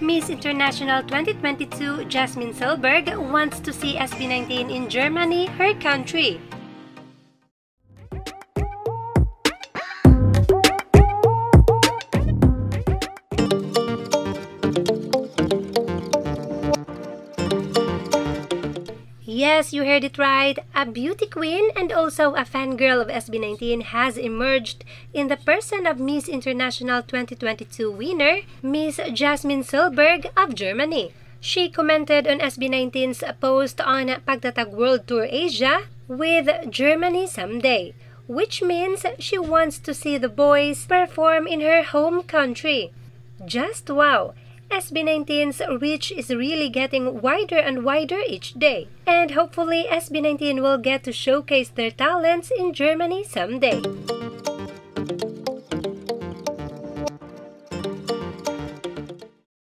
Miss International 2022 Jasmine Selberg wants to see SB19 in Germany, her country. Yes, you heard it right. A beauty queen and also a fangirl of SB19 has emerged in the person of Miss International 2022 winner, Miss Jasmin Selberg of Germany. She commented on SB19's post on Pagtatag World Tour Asia with Germany someday, which means she wants to see the boys perform in her home country. Just wow! SB19's reach is really getting wider and wider each day. And hopefully SB19 will get to showcase their talents in Germany someday.